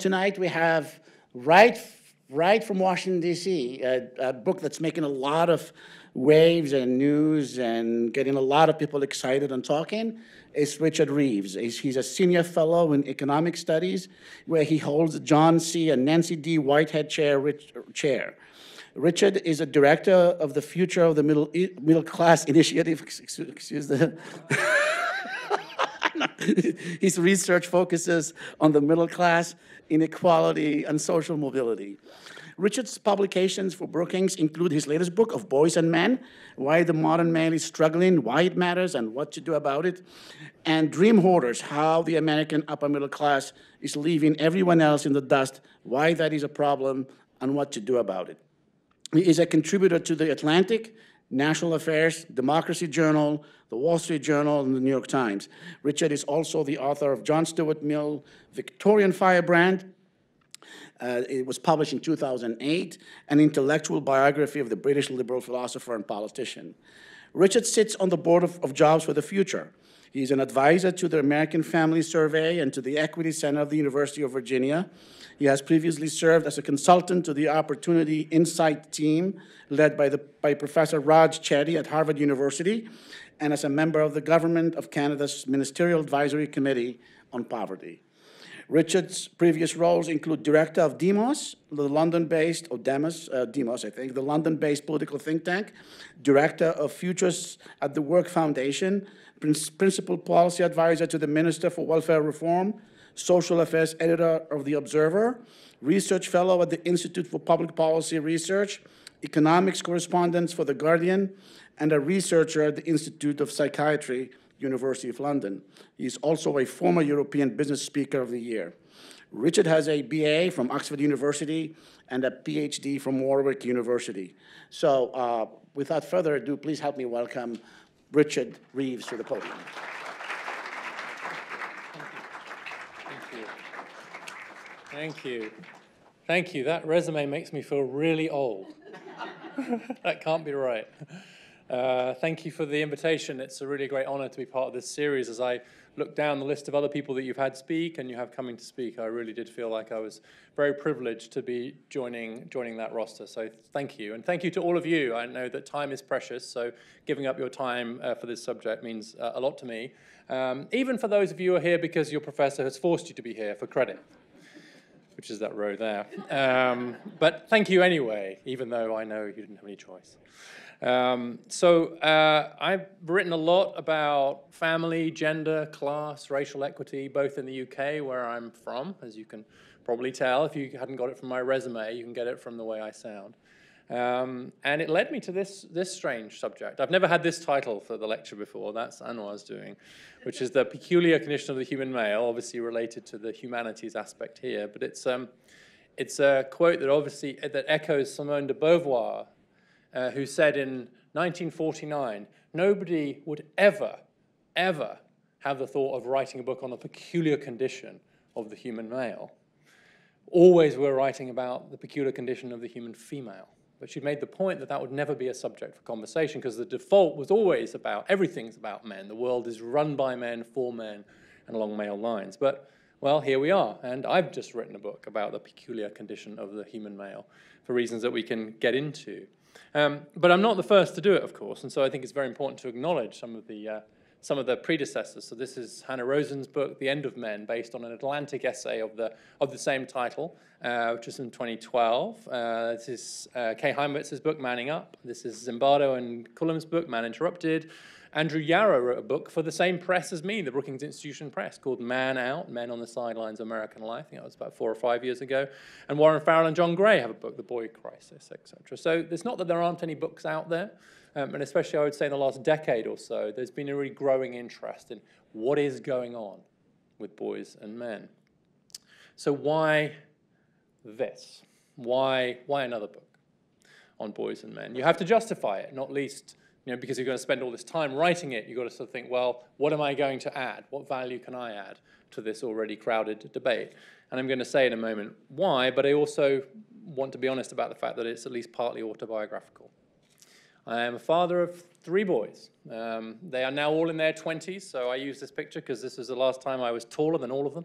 Tonight we have right, right from Washington D.C. A, a book that's making a lot of waves and news and getting a lot of people excited and talking is Richard Reeves. He's, a senior fellow in economic studies where he holds John C. and Nancy D. Whitehead Chair. Rich, chair. Richard is a director of the Future of the Middle, Middle Class Initiative. Excuse, excuse the. His research focuses on the middle class, inequality, and social mobility. Richard's publications for Brookings include his latest book of Boys and Men, Why the Modern Man is Struggling, Why It Matters, and What to Do About It, and Dream Hoarders, How the American Upper Middle Class is Leaving Everyone Else in the Dust, Why That is a Problem, and What to Do About It. He is a contributor to The Atlantic, National Affairs, Democracy Journal, the Wall Street Journal, and the New York Times. Richard is also the author of John Stuart Mill, Victorian Firebrand. Uh, it was published in 2008, an intellectual biography of the British liberal philosopher and politician. Richard sits on the board of, of Jobs for the Future. He's an advisor to the American Family Survey and to the Equity Center of the University of Virginia. He has previously served as a consultant to the Opportunity Insight team led by, the, by Professor Raj Chetty at Harvard University and as a member of the Government of Canada's Ministerial Advisory Committee on Poverty. Richard's previous roles include director of Demos, the London-based, or Demos, uh, Demos, I think, the London-based political think tank, director of Futures at the Work Foundation, principal policy advisor to the Minister for Welfare Reform, social affairs editor of The Observer, research fellow at the Institute for Public Policy Research, economics correspondent for The Guardian, and a researcher at the Institute of Psychiatry, University of London. He is also a former European Business Speaker of the Year. Richard has a BA from Oxford University and a PhD from Warwick University. So uh, without further ado, please help me welcome Richard Reeves to the podium. Thank you. Thank you. Thank you. That resume makes me feel really old. that can't be right. Uh, thank you for the invitation. It's a really great honor to be part of this series. As I look down the list of other people that you've had speak and you have coming to speak, I really did feel like I was very privileged to be joining, joining that roster. So thank you. And thank you to all of you. I know that time is precious, so giving up your time uh, for this subject means uh, a lot to me. Um, even for those of you who are here because your professor has forced you to be here for credit which is that row there. Um, but thank you anyway, even though I know you didn't have any choice. Um, so uh, I've written a lot about family, gender, class, racial equity, both in the UK, where I'm from, as you can probably tell. If you hadn't got it from my resume, you can get it from the way I sound. Um, and it led me to this, this strange subject. I've never had this title for the lecture before, that's Anouar's doing, which is the peculiar condition of the human male, obviously related to the humanities aspect here. But it's, um, it's a quote that obviously that echoes Simone de Beauvoir, uh, who said in 1949, nobody would ever, ever have the thought of writing a book on the peculiar condition of the human male. Always we're writing about the peculiar condition of the human female. But she made the point that that would never be a subject for conversation because the default was always about everything's about men. The world is run by men, for men, and along male lines. But, well, here we are. And I've just written a book about the peculiar condition of the human male for reasons that we can get into. Um, but I'm not the first to do it, of course, and so I think it's very important to acknowledge some of the uh, some of the predecessors. So this is Hanna Rosin's book, The End of Men, based on an Atlantic essay of the of the same title, uh, which was in 2012. Uh, this is uh, Kay Hymowitz's book, Manning Up. This is Zimbardo and Coulombe's book, Man Interrupted. Andrew Yarrow wrote a book for the same press as me, the Brookings Institution Press, called Man Out, Men on the Sidelines of American Life. I think that was about four or five years ago. And Warren Farrell and John Gray have a book, The Boy Crisis, etc. So it's not that there aren't any books out there, um, and especially I would say in the last decade or so, there's been a really growing interest in what is going on with boys and men. So why this? Why, why another book on boys and men? You have to justify it, not least you know, because you're going to spend all this time writing it, you've got to sort of think, well, what am I going to add? What value can I add to this already crowded debate? And I'm going to say in a moment why, but I also want to be honest about the fact that it's at least partly autobiographical. I am a father of three boys. Um, they are now all in their 20s, so I use this picture because this was the last time I was taller than all of them.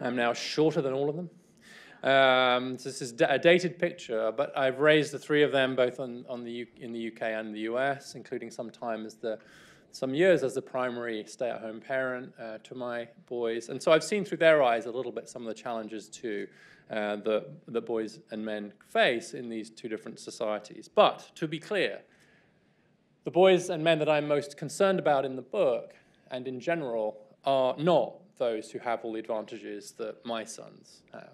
I'm now shorter than all of them. Um, so this is a dated picture, but I've raised the three of them both on, on the U in the UK and the US, including some time as the some years as the primary stay-at-home parent uh, to my boys. And so I've seen through their eyes a little bit some of the challenges too uh, that, that boys and men face in these two different societies. But to be clear, the boys and men that I'm most concerned about in the book and in general are not those who have all the advantages that my sons have.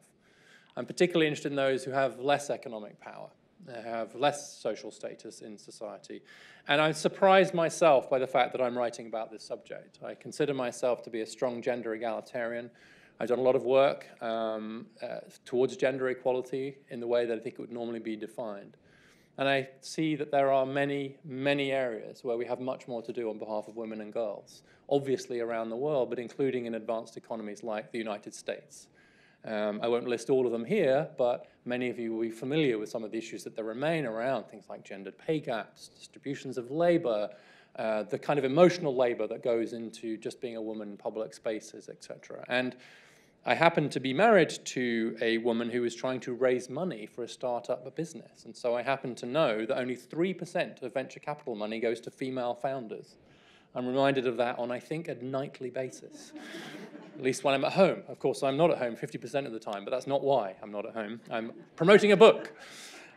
I'm particularly interested in those who have less economic power, who have less social status in society. And I'm surprised myself by the fact that I'm writing about this subject. I consider myself to be a strong gender egalitarian. I've done a lot of work um, uh, towards gender equality in the way that I think it would normally be defined. And I see that there are many, many areas where we have much more to do on behalf of women and girls, obviously around the world, but including in advanced economies like the United States. Um, I won't list all of them here, but many of you will be familiar with some of the issues that there remain around things like gendered pay gaps, distributions of labor, uh, the kind of emotional labor that goes into just being a woman in public spaces, etc. And I happened to be married to a woman who was trying to raise money for a startup business. And so I happen to know that only 3% of venture capital money goes to female founders. I'm reminded of that on, I think, a nightly basis, at least when I'm at home. Of course, I'm not at home 50% of the time, but that's not why I'm not at home. I'm promoting a book.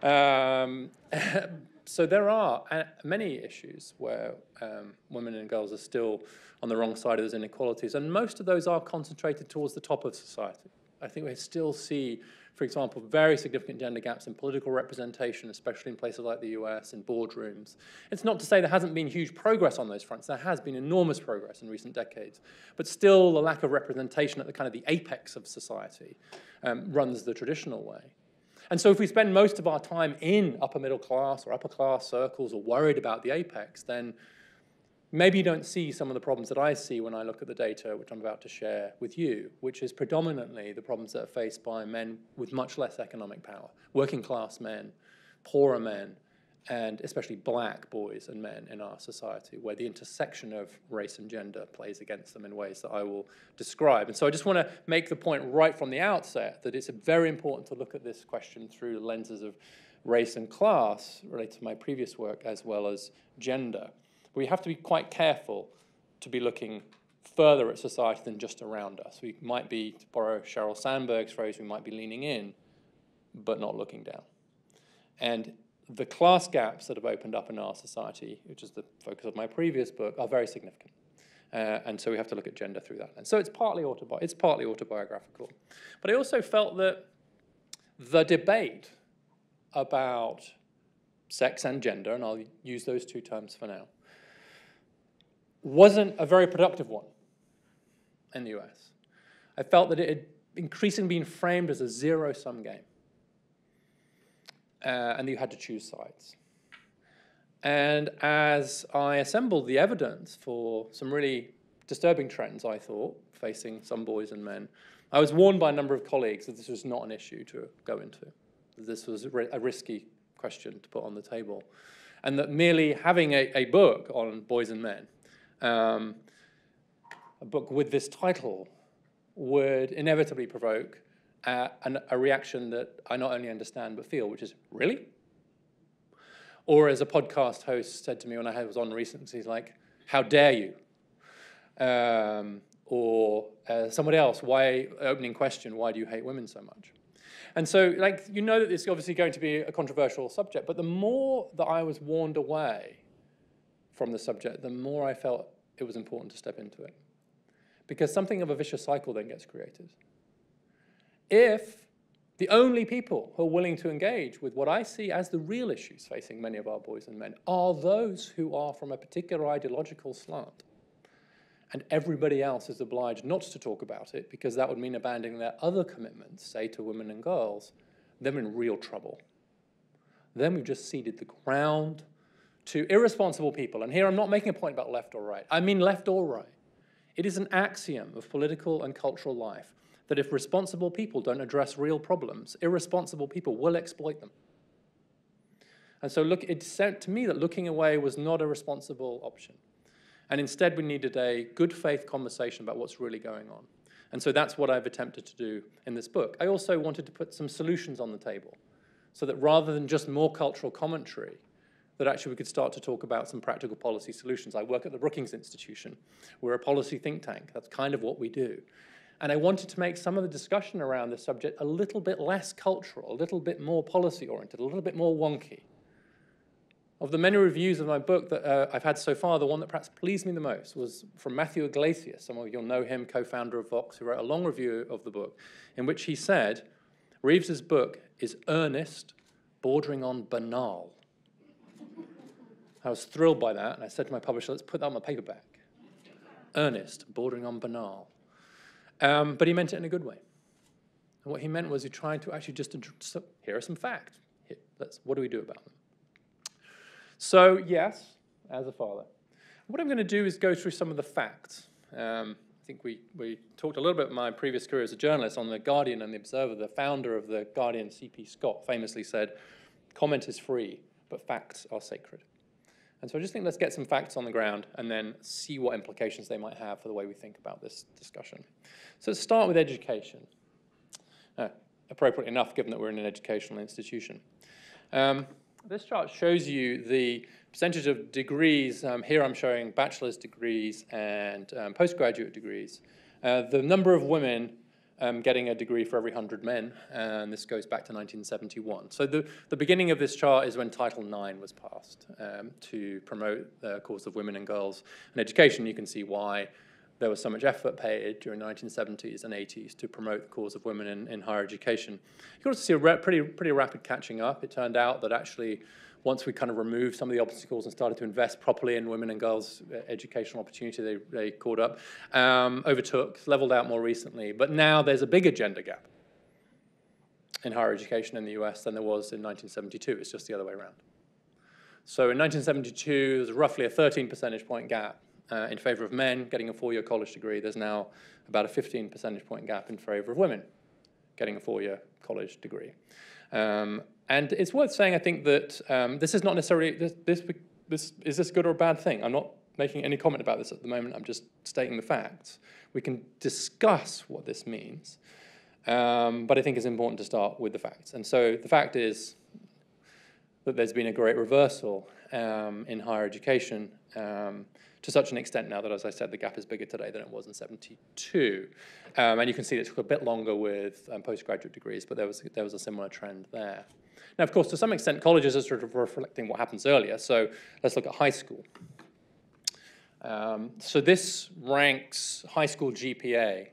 Um, so there are uh, many issues where um, women and girls are still on the wrong side of those inequalities, and most of those are concentrated towards the top of society. I think we still see, for example, very significant gender gaps in political representation, especially in places like the US, in boardrooms. It's not to say there hasn't been huge progress on those fronts. There has been enormous progress in recent decades. But still, the lack of representation at the kind of the apex of society um, runs the traditional way. And so if we spend most of our time in upper middle class or upper class circles or worried about the apex, then maybe you don't see some of the problems that I see when I look at the data, which I'm about to share with you, which is predominantly the problems that are faced by men with much less economic power, working class men, poorer men, and especially black boys and men in our society, where the intersection of race and gender plays against them in ways that I will describe. And so I just want to make the point right from the outset that it's very important to look at this question through the lenses of race and class related to my previous work, as well as gender. But we have to be quite careful to be looking further at society than just around us. We might be, to borrow Sheryl Sandberg's phrase, we might be leaning in, but not looking down. And the class gaps that have opened up in our society, which is the focus of my previous book, are very significant. Uh, and so we have to look at gender through that. And so it's partly, autobi it's partly autobiographical. But I also felt that the debate about sex and gender, and I'll use those two terms for now, wasn't a very productive one in the US. I felt that it had increasingly been framed as a zero-sum game uh, and you had to choose sides. And as I assembled the evidence for some really disturbing trends, I thought, facing some boys and men, I was warned by a number of colleagues that this was not an issue to go into. This was a, risky question to put on the table. And that merely having a, a book on boys and men, um, a book with this title, would inevitably provoke uh, an, a reaction that I not only understand but feel, which is, really? Or as a podcast host said to me when I was on recently, he's like, how dare you? Um, or uh, somebody else, why, opening question, why do you hate women so much? And so, like, you know that this is obviously going to be a controversial subject, but the more that I was warned away from the subject, the more I felt it was important to step into it. Because something of a vicious cycle then gets created if the only people who are willing to engage with what I see as the real issues facing many of our boys and men are those who are from a particular ideological slant. And everybody else is obliged not to talk about it because that would mean abandoning their other commitments, say to women and girls, then we're in real trouble. Then we've just ceded the ground to irresponsible people. And here I'm not making a point about left or right. I mean left or right. It is an axiom of political and cultural life that if responsible people don't address real problems, irresponsible people will exploit them. And so look, it said to me that looking away was not a responsible option. And instead, we needed a good faith conversation about what's really going on. And so that's what I've attempted to do in this book. I also wanted to put some solutions on the table so that rather than just more cultural commentary, that actually we could start to talk about some practical policy solutions. I work at the Brookings Institution. We're a policy think tank. That's kind of what we do. And I wanted to make some of the discussion around this subject a little bit less cultural, a little bit more policy oriented, a little bit more wonky. Of the many reviews of my book that uh, I've had so far, the one that perhaps pleased me the most was from Matthew Yglesias. Some of you'll know him, co-founder of Vox, who wrote a long review of the book, in which he said, Reeves's book is earnest, bordering on banal. I was thrilled by that, and I said to my publisher, let's put that on the paperback. Earnest, bordering on banal. Um, but he meant it in a good way. And what he meant was he tried to actually just, here are some facts. Here, what do we do about them? So yes, as a father. What I'm going to do is go through some of the facts. Um, I think we, we talked a little bit in my previous career as a journalist on The Guardian and The Observer. The founder of The Guardian, C.P. Scott, famously said, comment is free, but facts are sacred. And so I just think let's get some facts on the ground and then see what implications they might have for the way we think about this discussion. So let's start with education. Uh, enough, given that we're in an educational institution. Um, this chart shows you the percentage of degrees. Um, here I'm showing bachelor's degrees and um, postgraduate degrees. Uh, the number of women um, getting a degree for every 100 men, and this goes back to 1971. So the, the beginning of this chart is when Title IX was passed um, to promote the cause of women and girls in education. You can see why there was so much effort paid during the 1970s and 80s to promote the cause of women in, in higher education. You can also see a pretty, pretty rapid catching up. It turned out that actually once we kind of removed some of the obstacles and started to invest properly in women and girls' educational opportunity, they, they caught up, um, overtook, leveled out more recently. But now there's a bigger gender gap in higher education in the US than there was in 1972. It's just the other way around. So in 1972, there's roughly a 13 percentage point gap uh, in favor of men getting a four-year college degree, there's now about a 15 percentage point gap in favor of women getting a four-year college degree. Um, and it's worth saying, I think, that um, this is not necessarily, this, this, this, is this good or a bad thing? I'm not making any comment about this at the moment, I'm just stating the facts. We can discuss what this means, um, but I think it's important to start with the facts. And so the fact is that there's been a great reversal um, in higher education um, to such an extent now that, as I said, the gap is bigger today than it was in 72. Um, and you can see it took a bit longer with um, postgraduate degrees, but there was, there was a similar trend there. Now, of course, to some extent, colleges are sort of reflecting what happens earlier. So let's look at high school. Um, so this ranks high school GPA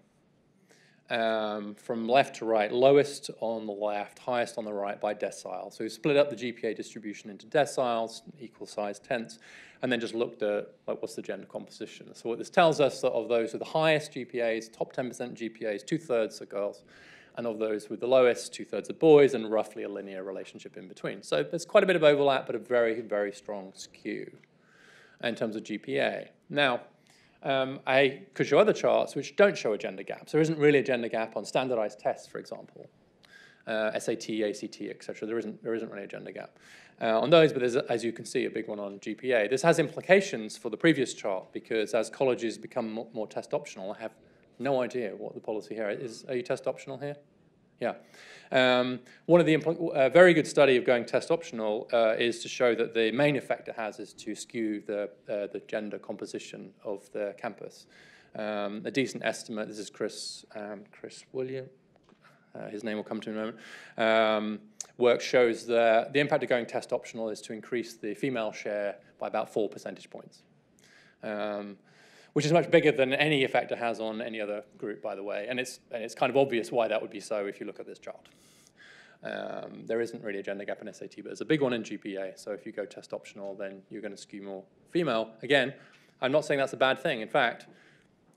um, from left to right, lowest on the left, highest on the right by decile. So we split up the GPA distribution into deciles, equal size tenths, and then just looked at like what's the gender composition. So what this tells us that of those with the highest GPAs, top 10% GPAs, two-thirds are girls, and of those with the lowest, two-thirds are boys, and roughly a linear relationship in between. So there's quite a bit of overlap, but a very, very strong skew in terms of GPA. Now, um, I could show other charts which don't show a gender gap. So there isn't really a gender gap on standardized tests, for example. Uh, SAT, ACT, etc. There isn't, there isn't really a gender gap uh, on those, but there's, as you can see, a big one on GPA. This has implications for the previous chart because as colleges become more, more test optional, I have no idea what the policy here is. Are you test optional here? Yeah. Um, one of the very good study of going test optional uh, is to show that the main effect it has is to skew the, uh, the gender composition of the campus. Um, a decent estimate, this is Chris, um, Chris William, uh, his name will come to me in a moment, um, work shows that the impact of going test optional is to increase the female share by about four percentage points, um, which is much bigger than any effect it has on any other group, by the way. And it's, and it's kind of obvious why that would be so if you look at this chart. Um, there isn't really a gender gap in SAT, but there's a big one in GPA. So if you go test optional, then you're going to skew more female. Again, I'm not saying that's a bad thing. In fact,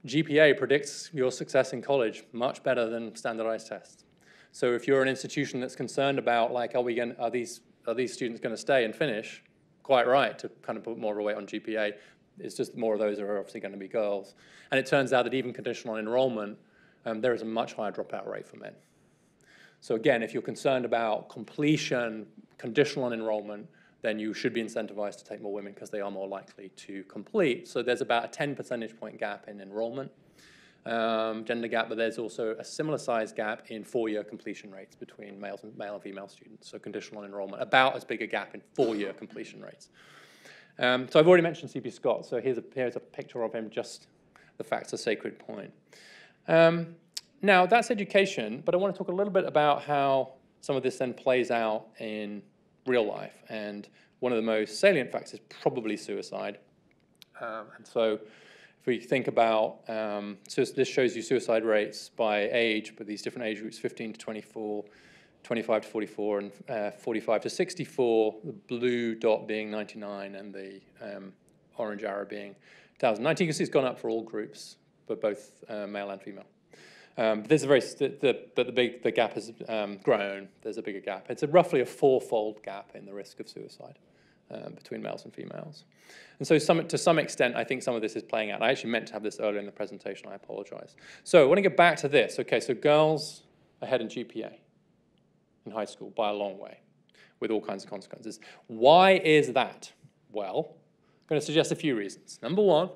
GPA predicts your success in college much better than standardized tests. So if you're an institution that's concerned about like, are we going, are these are these students going to stay and finish? Quite right to kind of put more of a weight on GPA. It's just more of those are obviously going to be girls. And it turns out that even conditional enrollment, um, there is a much higher dropout rate for men. So again, if you're concerned about completion, conditional on enrollment, then you should be incentivized to take more women because they are more likely to complete. So there's about a 10 percentage point gap in enrollment um, gender gap, but there's also a similar size gap in four-year completion rates between males and male and female students. So conditional enrollment, about as big a gap in four-year completion rates. Um, so I've already mentioned C.P. Scott. So here's a here's a picture of him. Just the facts are sacred point. Um, now that's education, but I want to talk a little bit about how some of this then plays out in real life. And one of the most salient facts is probably suicide. Um, and so if we think about, um, so this shows you suicide rates by age, but these different age groups, 15 to 24, 25 to 44, and uh, 45 to 64, the blue dot being 99 and the um, orange arrow being 1019. You can see it's gone up for all groups, but both uh, male and female. Um, but there's a very, the, the, but the big, the gap has um, grown. There's a bigger gap. It's a roughly a fourfold gap in the risk of suicide um, between males and females. And so some, to some extent, I think some of this is playing out. I actually meant to have this earlier in the presentation. I apologize. So I want to get back to this. Okay, so girls ahead in GPA in high school by a long way with all kinds of consequences. Why is that? Well, I'm going to suggest a few reasons. Number one,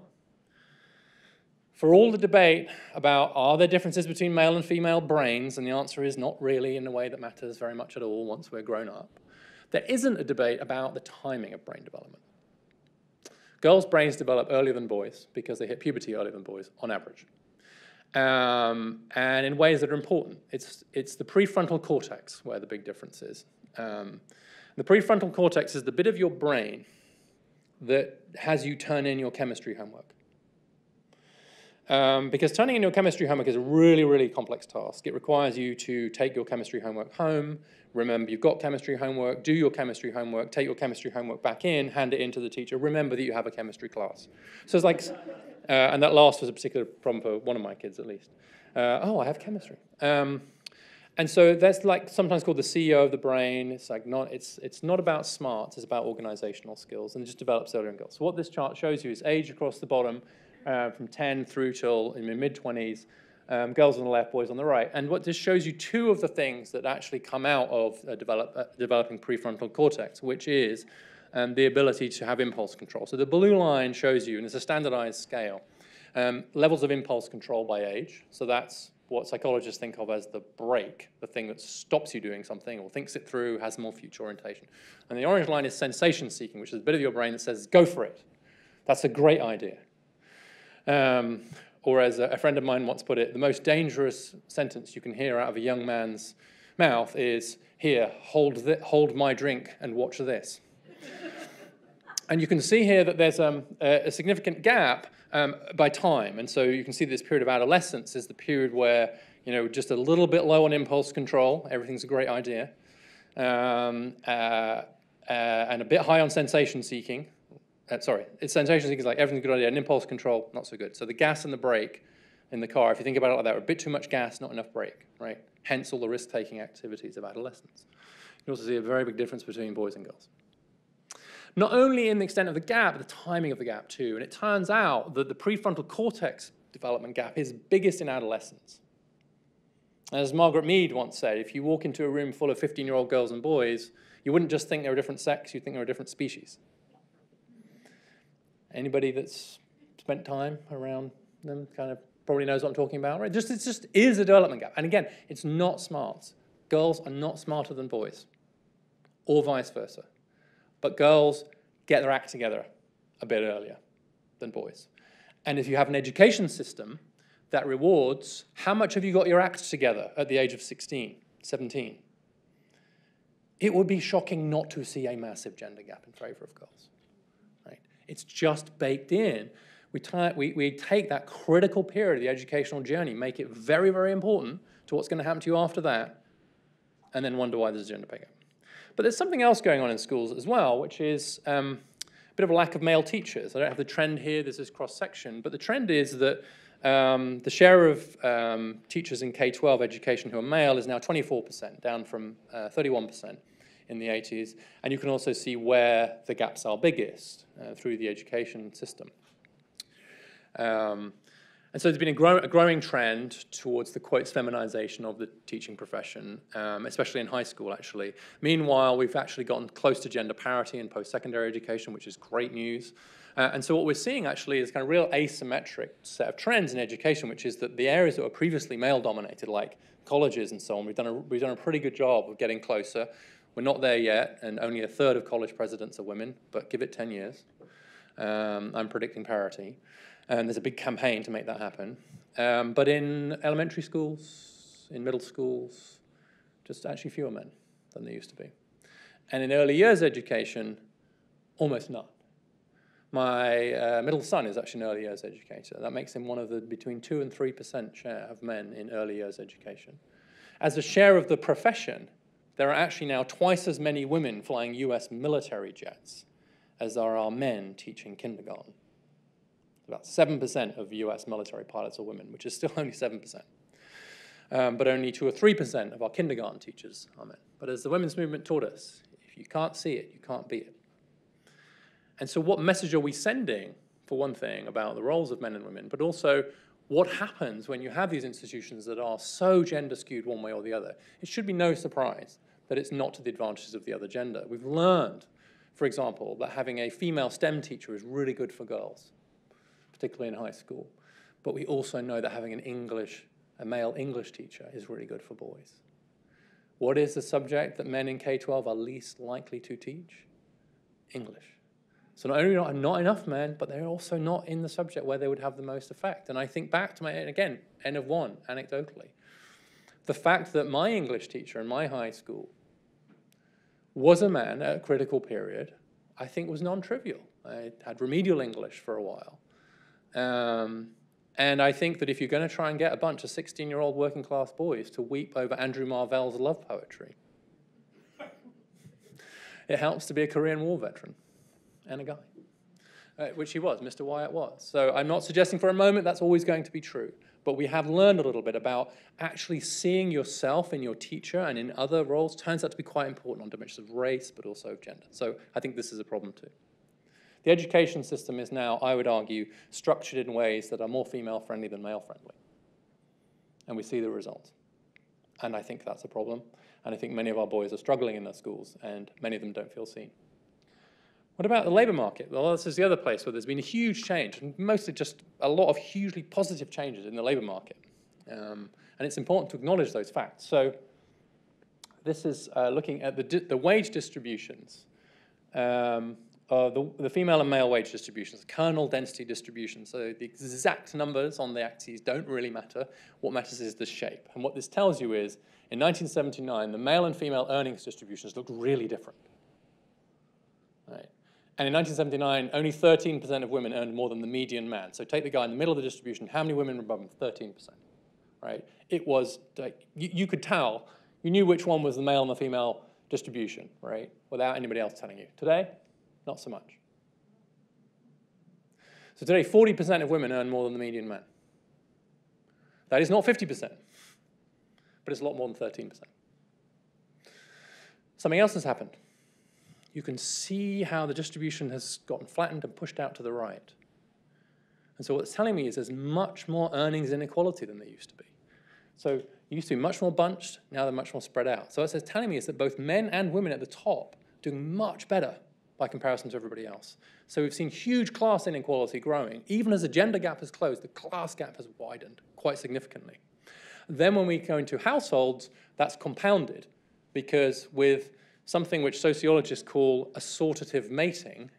for all the debate about are there differences between male and female brains, and the answer is not really in a way that matters very much at all once we're grown up, there isn't a debate about the timing of brain development. Girls' brains develop earlier than boys because they hit puberty earlier than boys on average. Um, and in ways that are important. It's, it's the prefrontal cortex where the big difference is. Um, the prefrontal cortex is the bit of your brain that has you turn in your chemistry homework. Um, because turning in your chemistry homework is a really, really complex task. It requires you to take your chemistry homework home, remember you've got chemistry homework, do your chemistry homework, take your chemistry homework back in, hand it in to the teacher, remember that you have a chemistry class. So it's like, uh, and that last was a particular problem for one of my kids at least. Uh, oh, I have chemistry. Um, and so that's like sometimes called the CEO of the brain. It's like not, it's, it's not about smarts, it's about organizational skills, and just develops earlier in girls. So what this chart shows you is age across the bottom, uh, from 10 through till in the mid-20s, um, girls on the left, boys on the right. And what this shows you two of the things that actually come out of develop, uh, developing prefrontal cortex, which is um, the ability to have impulse control. So the blue line shows you, and it's a standardized scale, um, levels of impulse control by age. So that's what psychologists think of as the brake, the thing that stops you doing something or thinks it through, has more future orientation. And the orange line is sensation seeking, which is a bit of your brain that says, go for it. That's a great idea. Um, or as a, a, friend of mine once put it, the most dangerous sentence you can hear out of a young man's mouth is, here, hold, hold my drink and watch this. and you can see here that there's um, a, a, significant gap um, by time. And so you can see this period of adolescence is the period where, you know, just a little bit low on impulse control, everything's a great idea, um, uh, uh, and a bit high on sensation seeking, uh, sorry, it's sensation seeking is like everything's a good idea, and impulse control, not so good. So the gas and the brake in the car, if you think about it like that, a bit too much gas, not enough brake, right? Hence all the risk-taking activities of adolescence. You also see a very big difference between boys and girls. Not only in the extent of the gap, but the timing of the gap too. And it turns out that the prefrontal cortex development gap is biggest in adolescence. As Margaret Mead once said, if you walk into a room full of 15-year-old girls and boys, you wouldn't just think they're a different sex, you'd think they're a different species. Anybody that's spent time around them kind of probably knows what I'm talking about, right? Just, it just is a development gap. And again, it's not smart. Girls are not smarter than boys, or vice versa. But girls get their act together a bit earlier than boys. And if you have an education system that rewards how much have you got your act together at the age of 16, 17, it would be shocking not to see a massive gender gap in favor of girls. Right? It's just baked in. We, we, we take that critical period of the educational journey, make it very, very important to what's going to happen to you after that, and then wonder why there's a gender pay gap. But there's something else going on in schools as well, which is um, a bit of a lack of male teachers. I don't have the trend here, there's this is cross-section, but the trend is that um, the share of um, teachers in K-12 education who are male is now 24%, down from uh, 31% in the 80s. And you can also see where the gaps are biggest uh, through the education system. Um, and so there's been a, grow a, growing trend towards the quotes feminization of the teaching profession, um, especially in high school, actually. Meanwhile, we've actually gotten close to gender parity in post-secondary education, which is great news. Uh, and so what we're seeing actually is kind of a real asymmetric set of trends in education, which is that the areas that were previously male-dominated, like colleges and so on, we've done, a, we've done a pretty good job of getting closer. We're not there yet, and only a third of college presidents are women, but give it 10 years. Um, I'm predicting parity. And there's a big campaign to make that happen. Um, but in elementary schools, in middle schools, just actually fewer men than there used to be. And in early years education, almost none. My uh, middle son is actually an early years educator. That makes him one of the between 2 and 3% share of men in early years education. As a share of the profession, there are actually now twice as many women flying US military jets as there are men teaching kindergarten. About 7% of US military pilots are women, which is still only 7%. Um, but only 2 or 3% of our kindergarten teachers are men. But as the women's movement taught us, if you can't see it, you can't be it. And so, what message are we sending, for one thing, about the roles of men and women, but also what happens when you have these institutions that are so gender skewed one way or the other? It should be no surprise that it's not to the advantages of the other gender. We've learned, for example, that having a female STEM teacher is really good for girls, particularly in high school. But we also know that having an English, a male English teacher is really good for boys. What is the subject that men in K 12 are least likely to teach? English. So not only are not enough men, but they're also not in the subject where they would have the most effect. And I think back to my, again, N of one, anecdotally. The fact that my English teacher in my high school was a man at a critical period, I think was non-trivial. I had remedial English for a while. Um, and I think that if you're going to try and get a bunch of 16-year-old working class boys to weep over Andrew Marvell's love poetry, it helps to be a Korean War veteran and a guy, uh, which he was, Mr. Wyatt was. So I'm not suggesting for a moment that's always going to be true, but we have learned a little bit about actually seeing yourself in your teacher and in other roles turns out to be quite important on dimensions of race, but also of gender. So I think this is a problem too. The education system is now, I would argue, structured in ways that are more female friendly than male friendly. And we see the results. And I think that's a problem. And I think many of our boys are struggling in their schools, and many of them don't feel seen. What about the labour market? Well, this is the other place where there's been a huge change, and mostly just a lot of hugely positive changes in the labour market. Um, and it's important to acknowledge those facts. So this is uh, looking at the, the wage distributions, um, uh, the, the, female and male wage distributions, kernel density distribution. So the exact numbers on the axes don't really matter. What matters is the shape. And what this tells you is, in 1979, the male and female earnings distributions looked really different. Right. And in 1979, only 13% of women earned more than the median man. So take the guy in the middle of the distribution, how many women were above him? 13%, right? It was, like, you, you could tell, you knew which one was the male and the female distribution, right? Without anybody else telling you. Today, not so much. So today, 40% of women earn more than the median man. That is not 50%, but it's a lot more than 13%. Something else has happened you can see how the distribution has gotten flattened and pushed out to the right. And so what it's telling me is there's much more earnings inequality than there used to be. So used to be much more bunched, now they're much more spread out. So what it's telling me is that both men and women at the top are doing much better by comparison to everybody else. So we've seen huge class inequality growing. Even as the gender gap has closed, the class gap has widened quite significantly. Then when we go into households, that's compounded because with something which sociologists call assortative mating.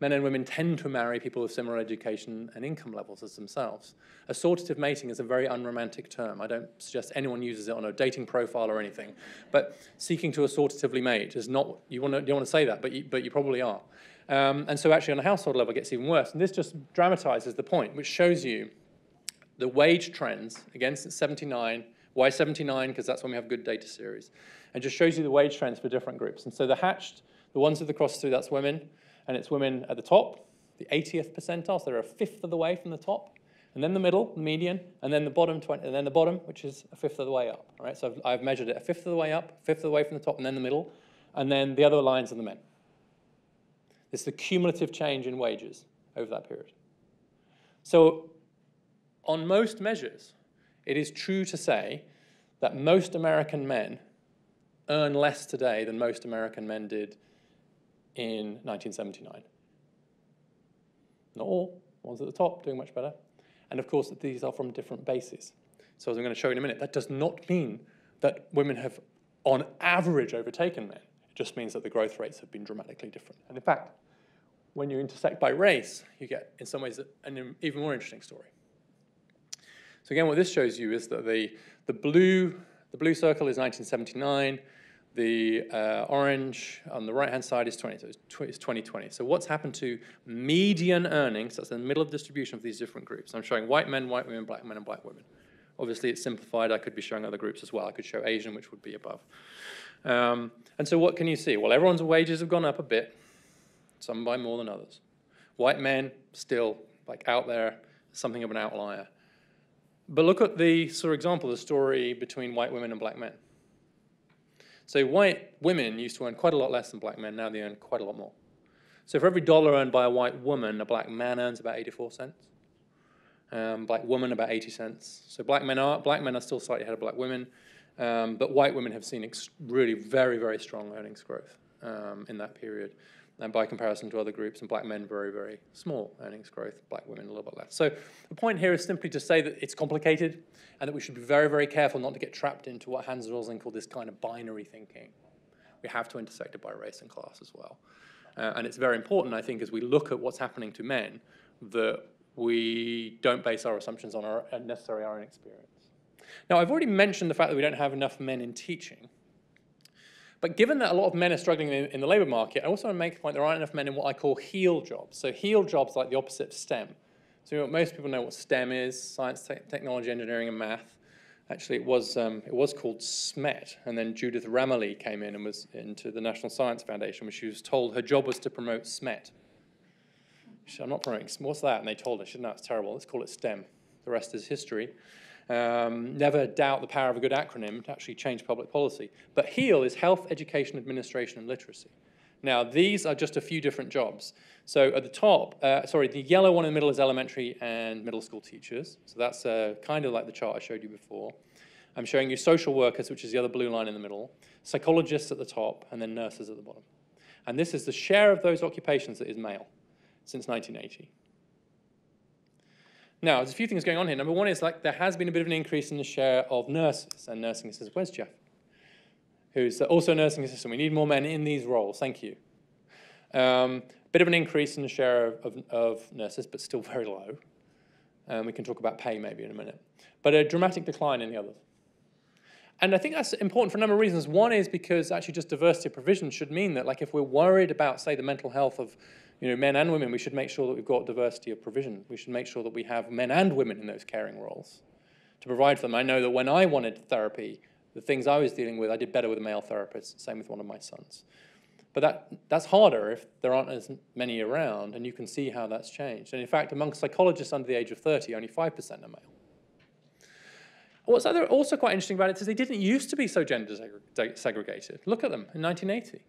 Men and women tend to marry people with similar education and income levels as themselves. Assortative mating is a very unromantic term. I don't suggest anyone uses it on a dating profile or anything. But seeking to assortatively mate is not, you want to, you want to say that, but you, but you probably are. Um, and so actually on a household level it gets even worse. And this just dramatizes the point, which shows you the wage trends against 79. Why 79? Because that's when we have good data series and just shows you the wage trends for different groups. And so the hatched, the ones with the cross through, that's women, and it's women at the top, the 80th percentile, so they're a fifth of the way from the top, and then the middle, the median, and then the bottom 20, and then the bottom, which is a fifth of the way up. All right, so I've, I've measured it a fifth of the way up, fifth of the way from the top, and then the middle, and then the other lines are the men. This is the cumulative change in wages over that period. So on most measures, it is true to say that most American men earn less today than most American men did in 1979. Not all, ones at the top doing much better. And of course, these are from different bases. So as I'm going to show you in a minute, that does not mean that women have, on average, overtaken men. It just means that the growth rates have been dramatically different. And in fact, when you intersect by race, you get, in some ways, an even more interesting story. So again, what this shows you is that the, the, blue, the blue circle is 1979, the uh, orange on the right-hand side is 20, so it's 2020. So what's happened to median earnings, that's the middle of the distribution of these different groups. I'm showing white men, white women, black men, and black women. Obviously, it's simplified. I could be showing other groups as well. I could show Asian, which would be above. Um, and so what can you see? Well, everyone's wages have gone up a bit, some by more than others. White men still like out there, something of an outlier. But look at the, for example, the story between white women and black men. So white women used to earn quite a lot less than black men. Now they earn quite a lot more. So for every dollar earned by a white woman, a black man earns about 84 cents. Um, black woman about 80 cents. So black men are black men are still slightly ahead of black women, um, but white women have seen really very very strong earnings growth um, in that period and by comparison to other groups, and black men very, very small earnings growth, black women a little bit less. So the point here is simply to say that it's complicated and that we should be very, very careful not to get trapped into what Hans Rosling called this kind of binary thinking. We have to intersect it by race and class as well. Uh, and it's very important, I think, as we look at what's happening to men, that we don't base our assumptions on our necessarily our own experience. Now, I've already mentioned the fact that we don't have enough men in teaching. But given that a lot of men are struggling in, in the labour market, I also want to make the point there aren't enough men in what I call HEAL jobs. So HEAL jobs like the opposite of STEM. So most people know what STEM is, science, te technology, engineering, and math. Actually, it was, um, it was called SMET, and then Judith Ramaley came in and was into the National Science Foundation, where she was told her job was to promote SMET. She said, I'm not promoting, what's that? And they told her, she said, no, it's terrible, let's call it STEM. The rest is history. Um, never doubt the power of a good acronym to actually change public policy. But HEAL is Health, Education, Administration, and Literacy. Now, these are just a few different jobs. So at the top, uh, sorry, the yellow one in the middle is elementary and middle school teachers. So that's uh, kind of like the chart I showed you before. I'm showing you social workers, which is the other blue line in the middle, psychologists at the top, and then nurses at the bottom. And this is the share of those occupations that is male since 1980. Now, there's a few things going on here. Number one is like there has been a bit of an increase in the share of nurses and nursing assistants. Where's Jeff? Who's also a nursing assistant. We need more men in these roles. Thank you. Um, bit of an increase in the share of, of, of nurses, but still very low. Um, we can talk about pay maybe in a minute. But a dramatic decline in the others. And I think that's important for a number of reasons. One is because actually just diversity of provision should mean that like if we're worried about, say, the mental health of you know, men and women, we should make sure that we've got diversity of provision. We should make sure that we have men and women in those caring roles to provide for them. I know that when I wanted therapy, the things I was dealing with, I did better with a male therapist, same with one of my sons. But that, that's harder if there aren't as many around, and you can see how that's changed. And in fact, among psychologists under the age of 30, only 5% are male. What's also quite interesting about it is they didn't used to be so gender segregated. Look at them in 1980.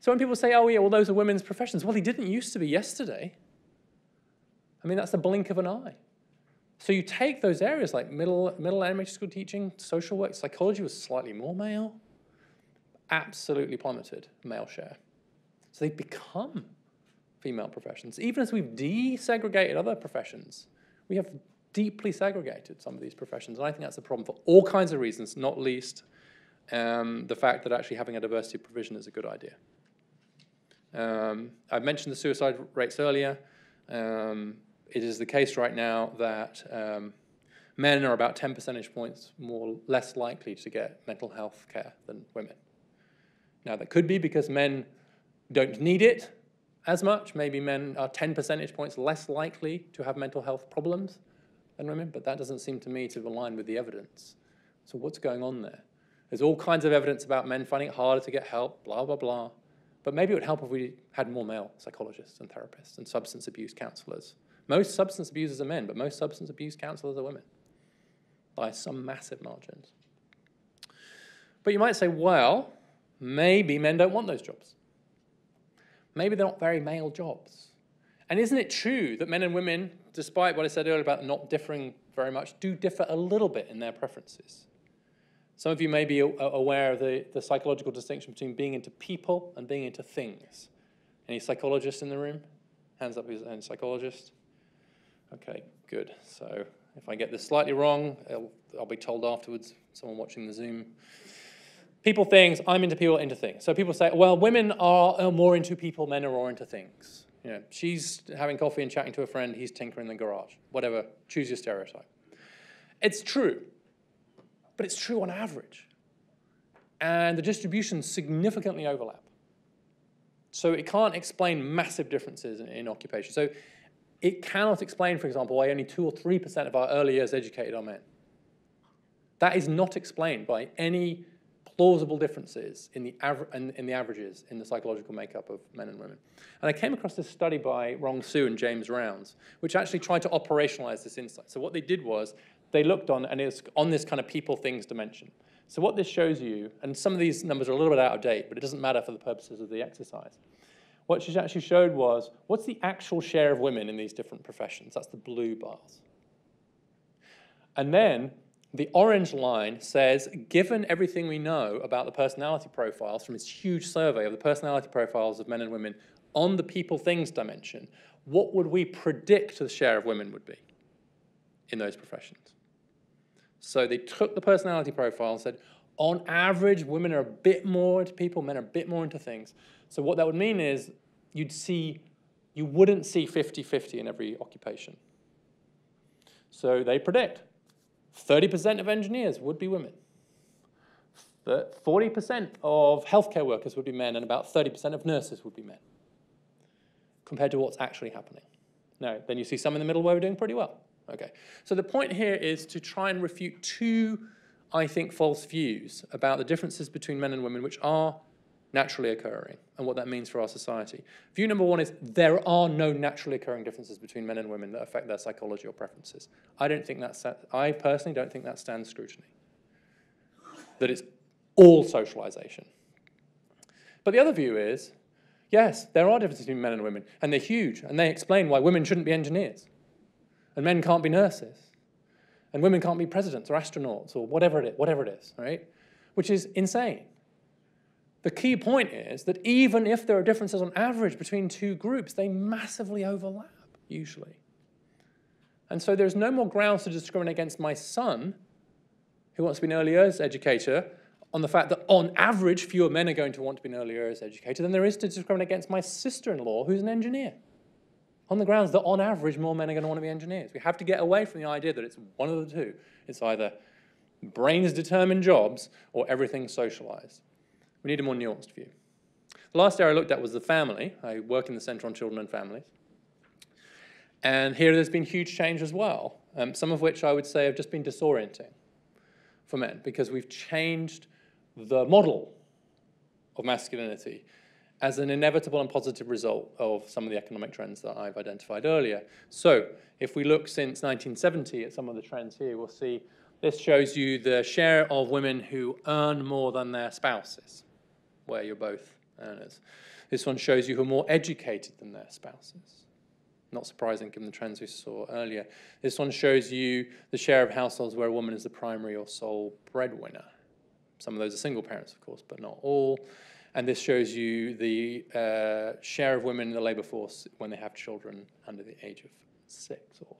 So when people say, oh, yeah, well, those are women's professions, well, they didn't used to be yesterday. I mean, that's the blink of an eye. So you take those areas like middle, middle elementary school teaching, social work, psychology was slightly more male, absolutely plummeted male share. So they've become female professions. Even as we've desegregated other professions, we have deeply segregated some of these professions. And I think that's a problem for all kinds of reasons, not least um, the fact that actually having a diversity provision is a good idea. Um, I've mentioned the suicide rates earlier. Um, it is the case right now that um, men are about 10 percentage points more less likely to get mental health care than women. Now, that could be because men don't need it as much. Maybe men are 10 percentage points less likely to have mental health problems than women, but that doesn't seem to me to align with the evidence. So what's going on there? There's all kinds of evidence about men finding it harder to get help, blah, blah, blah. But maybe it would help if we had more male psychologists and therapists and substance abuse counselors. Most substance abusers are men, but most substance abuse counselors are women by some massive margins. But you might say, well, maybe men don't want those jobs. Maybe they're not very male jobs. And isn't it true that men and women, despite what I said earlier about not differing very much, do differ a little bit in their preferences? Some of you may be aware of the, the psychological distinction between being into people and being into things. Any psychologists in the room? Hands up who's a psychologist. Okay, good. So if I get this slightly wrong, I'll, be told afterwards, someone watching the Zoom. People, things, I'm into people, into things. So people say, well, women are more into people, men are more into things. You know, she's having coffee and chatting to a friend, he's tinkering in the garage. Whatever, choose your stereotype. It's true, but it's true on average. And the distributions significantly overlap. So it can't explain massive differences in, in occupation. So it cannot explain, for example, why only 2 or 3% of our early years educated are men. That is not explained by any plausible differences in the, in, in the averages in the psychological makeup of men and women. And I came across this study by Rong Su and James Rounds, which actually tried to operationalize this insight. So what they did was they looked on, and it's on this kind of people things dimension. So what this shows you, and some of these numbers are a little bit out of date, but it doesn't matter for the purposes of the exercise. What she actually showed was, what's the actual share of women in these different professions? That's the blue bars. And then the orange line says, given everything we know about the personality profiles from this huge survey of the personality profiles of men and women on the people things dimension, what would we predict the share of women would be in those professions? So they took the personality profile and said, on average, women are a bit more into people, men are a bit more into things. So what that would mean is you'd see, you wouldn't see 50-50 in every occupation. So they predict 30% of engineers would be women. 40% of healthcare workers would be men, and about 30% of nurses would be men, compared to what's actually happening. No, then you see some in the middle where we're doing pretty well. Okay, so the point here is to try and refute two, I think, false views about the differences between men and women, which are naturally occurring and what that means for our society. View number one is there are no naturally occurring differences between men and women that affect their psychology or preferences. I don't think that's, I personally don't think that stands scrutiny. That it's all socialization. But the other view is, yes, there are differences between men and women, and they're huge, and they explain why women shouldn't be engineers, and men can't be nurses, and women can't be presidents or astronauts or whatever it is, whatever it is, right? Which is insane. The key point is that even if there are differences on average between two groups, they massively overlap, usually. And so there's no more grounds to discriminate against my son, who wants to be an early years educator, on the fact that on average fewer men are going to want to be an early years educator than there is to discriminate against my sister-in-law, who's an engineer. On the grounds that on average more men are going to want to be engineers. We have to get away from the idea that it's one of the two. It's either brains determine jobs or everything's socialized. We need a more nuanced view. The last area I looked at was the family. I work in the Center on Children and Families. And here there's been huge change as well, um, some of which I would say have just been disorienting for men because we've changed the model of masculinity as an inevitable and positive result of some of the economic trends that I've identified earlier. So if we look since 1970 at some of the trends here, we'll see this shows you the share of women who earn more than their spouses where you're both earners. This one shows you who are more educated than their spouses. Not surprising given the trends we saw earlier. This one shows you the share of households where a woman is the primary or sole breadwinner. Some of those are single parents, of course, but not all. And this shows you the uh, share of women in the labor force when they have children under the age of six, or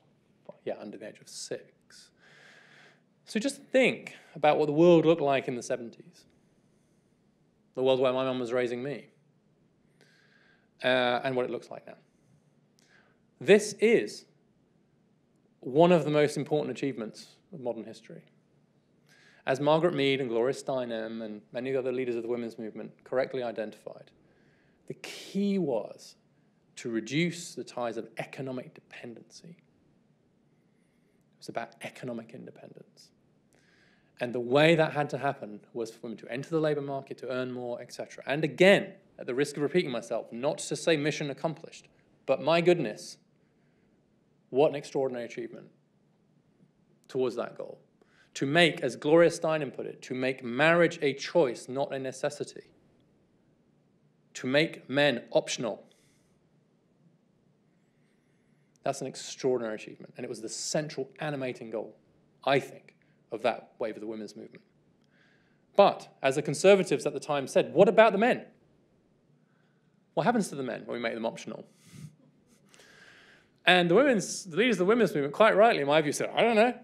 yeah, under the age of six. So just think about what the world looked like in the 70s the world where my mum was raising me, uh, and what it looks like now. This is one of the most important achievements of modern history. As Margaret Mead and Gloria Steinem and many other leaders of the women's movement correctly identified, the key was to reduce the ties of economic dependency. It was about economic independence. And the way that had to happen was for women to enter the labor market, to earn more, etc. And again, at the risk of repeating myself, not to say mission accomplished, but my goodness, what an extraordinary achievement towards that goal. To make, as Gloria Steinem put it, to make marriage a choice, not a necessity. To make men optional. That's an extraordinary achievement, and it was the central animating goal, I think, of that wave of the women's movement. But, as the conservatives at the time said, what about the men? What happens to the men when we make them optional? And the women's, the leaders of the women's movement, quite rightly, in my view, said, I don't know.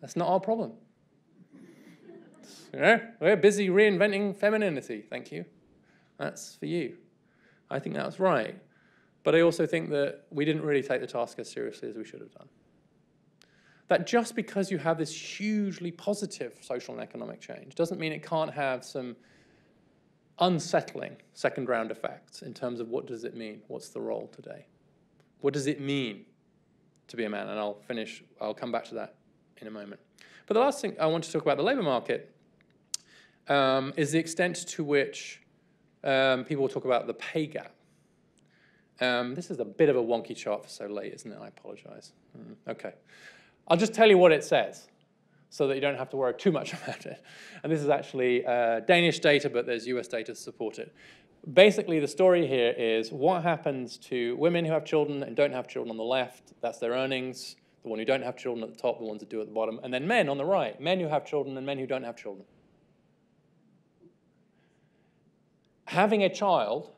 That's not our problem. You know, we're busy reinventing femininity, thank you. That's for you. I think that's right. But I also think that we didn't really take the task as seriously as we should have done. That just because you have this hugely positive social and economic change doesn't mean it can't have some unsettling second round effects in terms of what does it mean? What's the role today? What does it mean to be a man? And I'll finish, I'll come back to that in a moment. But the last thing I want to talk about the labor market um, is the extent to which um, people talk about the pay gap. Um, this is a bit of a wonky chart for so late, isn't it? I apologize. Mm, okay. I'll just tell you what it says so that you don't have to worry too much about it. And this is actually uh, Danish data, but there's US data to support it. Basically, the story here is what happens to women who have children and don't have children on the left, that's their earnings, the one who don't have children at the top, the ones that do at the bottom, and then men on the right, men who have children and men who don't have children. Having a child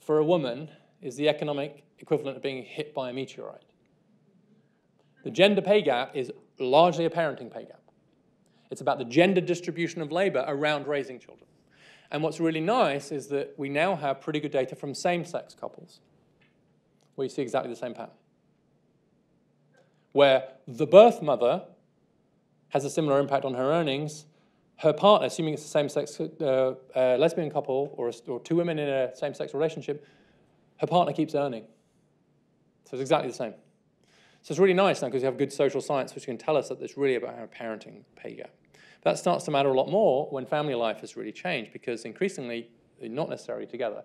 for a woman is the economic equivalent of being hit by a meteorite. The gender pay gap is largely a parenting pay gap. It's about the gender distribution of labor around raising children. And what's really nice is that we now have pretty good data from same-sex couples, where you see exactly the same pattern. Where the birth mother has a similar impact on her earnings, her partner, assuming it's a same-sex uh, uh, lesbian couple or, a, or two women in a same-sex relationship, her partner keeps earning. So it's exactly the same. So it's really nice now because you have good social science which can tell us that it's really about our parenting pay gap. That starts to matter a lot more when family life has really changed because increasingly not necessarily together.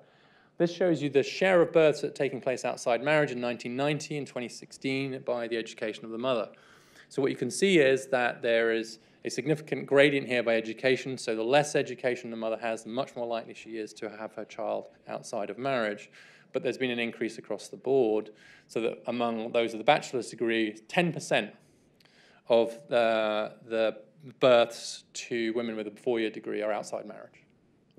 This shows you the share of births that are taking place outside marriage in 1990 and 2016 by the education of the mother. So what you can see is that there is a significant gradient here by education. So the less education the mother has, the much more likely she is to have her child outside of marriage. But there's been an increase across the board, so that among those with a bachelor's degree, 10% of the, the births to women with a four-year degree are outside marriage,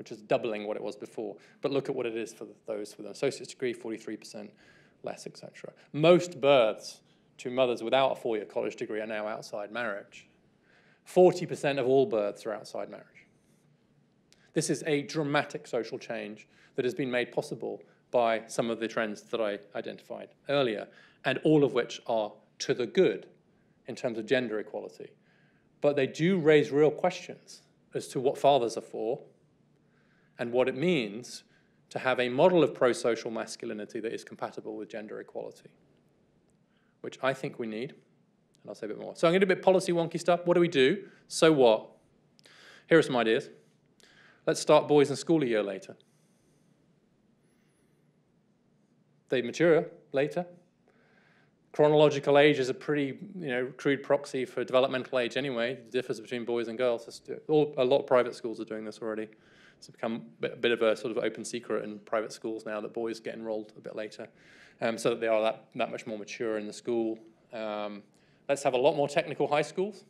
which is doubling what it was before. But look at what it is for those with an associate's degree, 43% less, etc. Most births to mothers without a four-year college degree are now outside marriage. 40% of all births are outside marriage. This is a dramatic social change that has been made possible by some of the trends that I identified earlier, and all of which are to the good in terms of gender equality. But they do raise real questions as to what fathers are for and what it means to have a model of pro-social masculinity that is compatible with gender equality, which I think we need. And I'll say a bit more. So I'm going to do a bit policy wonky stuff. What do we do? So what? Here are some ideas. Let's start boys in school a year later. They mature later. Chronological age is a pretty you know, crude proxy for developmental age anyway. The difference between boys and girls. All, a lot of private schools are doing this already. It's become a bit of a sort of open secret in private schools now that boys get enrolled a bit later, um, so that they are that, that much more mature in the school. Um, let's have a lot more technical high schools.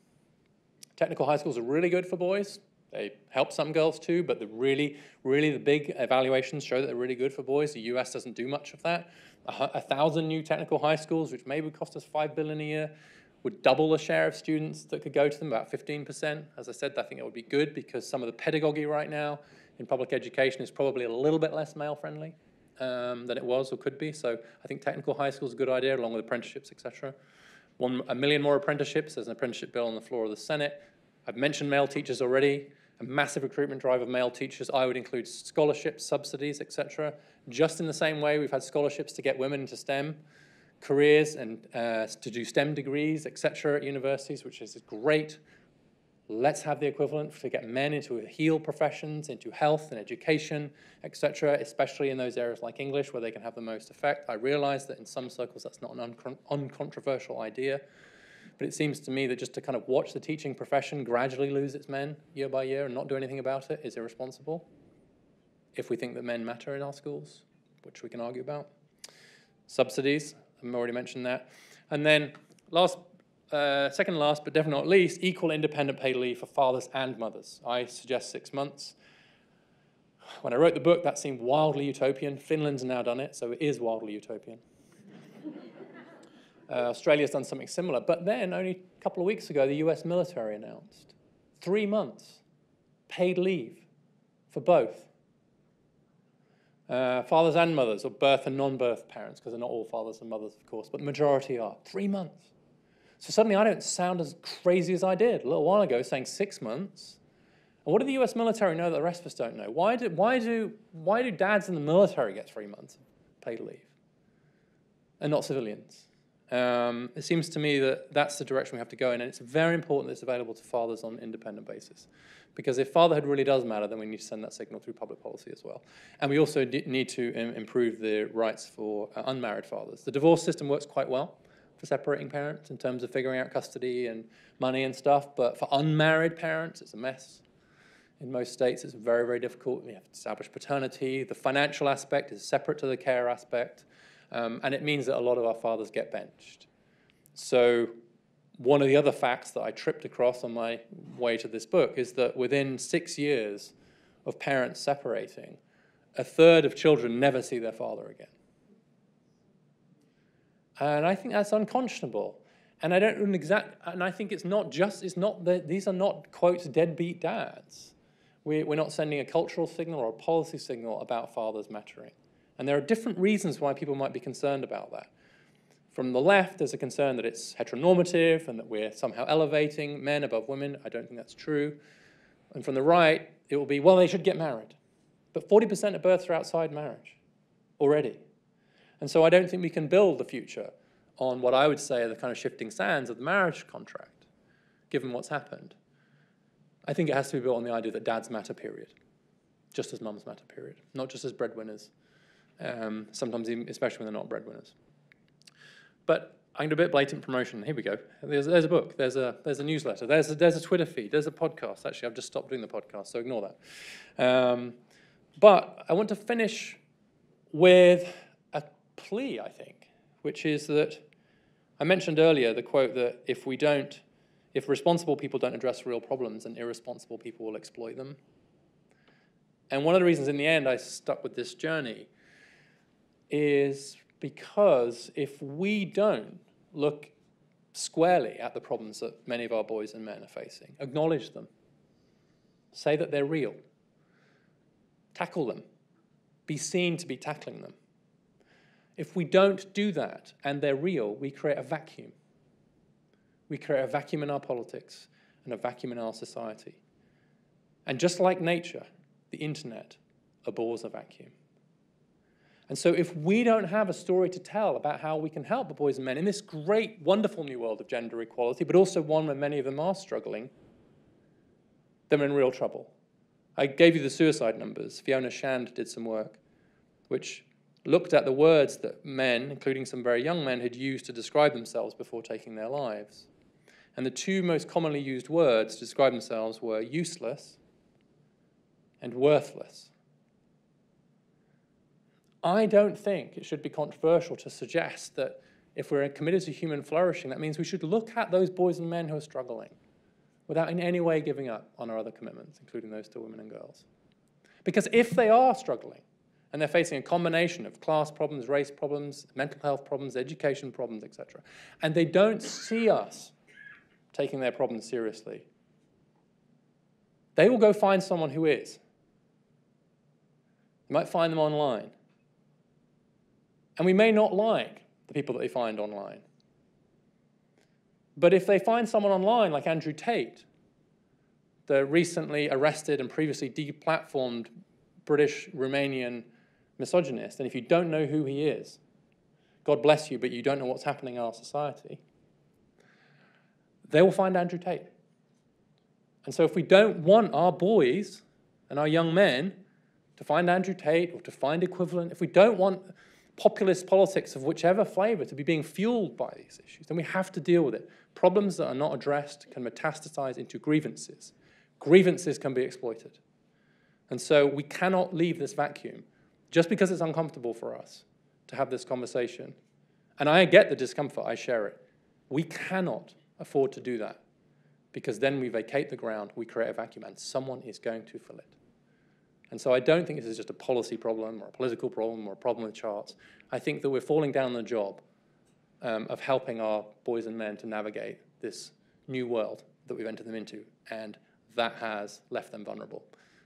Technical high schools are really good for boys. They help some girls too, but the really, really the big evaluations show that they're really good for boys. The US doesn't do much of that. A, thousand new technical high schools, which maybe would cost us five billion a year, would double the share of students that could go to them, about 15%. As I said, I think it would be good because some of the pedagogy right now in public education is probably a little bit less male-friendly um, than it was or could be. So I think technical high school is a good idea, along with apprenticeships, etc. One, a million more apprenticeships. There's an apprenticeship bill on the floor of the Senate. I've mentioned male teachers already a massive recruitment drive of male teachers. I would include scholarships, subsidies, etc. Just in the same way we've had scholarships to get women into STEM careers and uh, to do STEM degrees, etc. at universities, which is great. Let's have the equivalent to get men into HEAL professions, into health and education, etc., especially in those areas like English where they can have the most effect. I realize that in some circles that's not an uncontroversial idea, but it seems to me that just to kind of watch the teaching profession gradually lose its men year by year and not do anything about it is irresponsible. If we think that men matter in our schools, which we can argue about. Subsidies, I've already mentioned that. And then last, uh, second last, but definitely not least, equal independent paid leave for fathers and mothers. I suggest six months. When I wrote the book, that seemed wildly utopian. Finland's now done it, so it is wildly utopian. Uh, Australia's done something similar. But then, only a couple of weeks ago, the US military announced three months paid leave for both uh, fathers and mothers, or birth and non birth parents, because they're not all fathers and mothers, of course, but the majority are. Three months. So suddenly I don't sound as crazy as I did a little while ago, saying six months. And what do the US military know that the rest of us don't know? Why do, why do, why do dads in the military get three months paid leave and not civilians? Um, it seems to me that that's the direction we have to go in, and it's very important that it's available to fathers on an independent basis. Because if fatherhood really does matter, then we need to send that signal through public policy as well. And we also need to Im improve the rights for uh, unmarried fathers. The divorce system works quite well for separating parents in terms of figuring out custody and money and stuff, but for unmarried parents, it's a mess. In most states, it's very, very difficult. You have to establish paternity. The financial aspect is separate to the care aspect. Um, and it means that a lot of our fathers get benched. So one of the other facts that I tripped across on my way to this book is that within six years of parents separating, a third of children never see their father again. And I think that's unconscionable. And I don't exact, and I think it's not just, it's not that these are not, quotes, deadbeat dads. We, we're not sending a cultural signal or a policy signal about fathers mattering. And there are different reasons why people might be concerned about that. From the left, there's a concern that it's heteronormative and that we're somehow elevating men above women. I don't think that's true. And from the right, it will be, well, they should get married. But 40% of births are outside marriage already. And so I don't think we can build the future on what I would say are the kind of shifting sands of the marriage contract, given what's happened. I think it has to be built on the idea that dads matter, period. Just as mums matter, period. Not just as breadwinners, um, sometimes even, especially when they're not breadwinners. But I'm going do a bit blatant promotion. Here we go. There's, there's a book. There's a, there's a newsletter. There's a, there's a Twitter feed. There's a podcast. Actually, I've just stopped doing the podcast, so ignore that. Um, but I want to finish with a plea, I think, which is that I mentioned earlier the quote that if we don't, if responsible people don't address real problems, then irresponsible people will exploit them. And one of the reasons in the end I stuck with this journey is because if we don't look squarely at the problems that many of our boys and men are facing, acknowledge them, say that they're real, tackle them, be seen to be tackling them. If we don't do that and they're real, we create a vacuum. We create a vacuum in our politics and a vacuum in our society. And just like nature, the internet abhors a vacuum. And so if we don't have a story to tell about how we can help the boys and men in this great, wonderful new world of gender equality, but also one where many of them are struggling, then we're in real trouble. I gave you the suicide numbers. Fiona Shand did some work which looked at the words that men, including some very young men, had used to describe themselves before taking their lives. And the two most commonly used words to describe themselves were useless and worthless. I don't think it should be controversial to suggest that if we're committed to human flourishing, that means we should look at those boys and men who are struggling without in any way giving up on our other commitments, including those to women and girls. Because if they are struggling, and they're facing a combination of class problems, race problems, mental health problems, education problems, etc., and they don't see us taking their problems seriously, they will go find someone who is. They might find them online. And we may not like the people that they find online. But if they find someone online like Andrew Tate, the recently arrested and previously deplatformed British Romanian misogynist, and if you don't know who he is, God bless you, but you don't know what's happening in our society, they will find Andrew Tate. And so if we don't want our boys and our young men to find Andrew Tate or to find equivalent, if we don't want populist politics of whichever flavor to be being fueled by these issues, then we have to deal with it. Problems that are not addressed can metastasize into grievances. Grievances can be exploited. And so we cannot leave this vacuum just because it's uncomfortable for us to have this conversation. And I get the discomfort, I share it. We cannot afford to do that because then we vacate the ground, we create a vacuum, and someone is going to fill it. And so I don't think this is just a policy problem or a political problem or a problem with charts. I think that we're falling down the job um, of helping our boys and men to navigate this new world that we've entered them into, and that has left them vulnerable.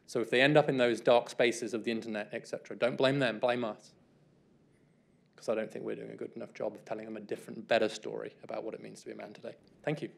So if they end up in those dark spaces of the internet, etc., don't blame them, blame us. Because I don't think we're doing a good enough job of telling them a different, better story about what it means to be a man today. Thank you.